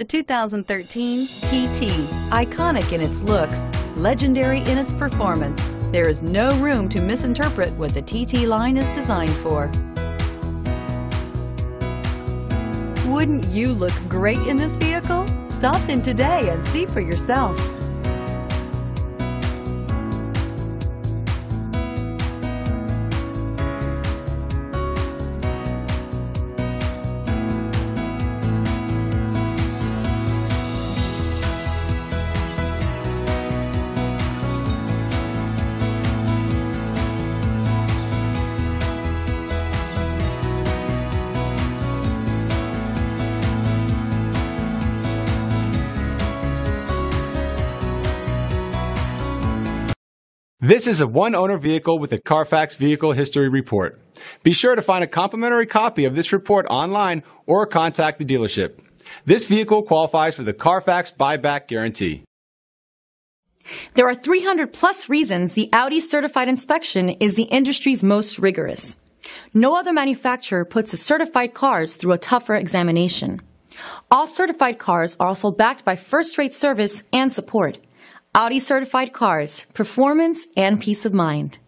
The 2013 TT. Iconic in its looks, legendary in its performance, there is no room to misinterpret what the TT line is designed for. Wouldn't you look great in this vehicle? Stop in today and see for yourself. This is a one-owner vehicle with a Carfax Vehicle History Report. Be sure to find a complimentary copy of this report online or contact the dealership. This vehicle qualifies for the Carfax buyback guarantee. There are 300 plus reasons the Audi certified inspection is the industry's most rigorous. No other manufacturer puts its certified cars through a tougher examination. All certified cars are also backed by first rate service and support. Audi certified cars, performance and peace of mind.